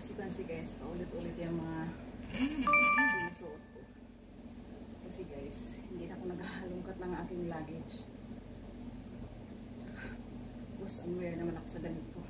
As you can see guys, paulit-ulit yung mga sinusuot ko. Kasi guys, hindi na ako naghahalungkat ng aking luggage. Saka, was and wear naman ako sa damit ko.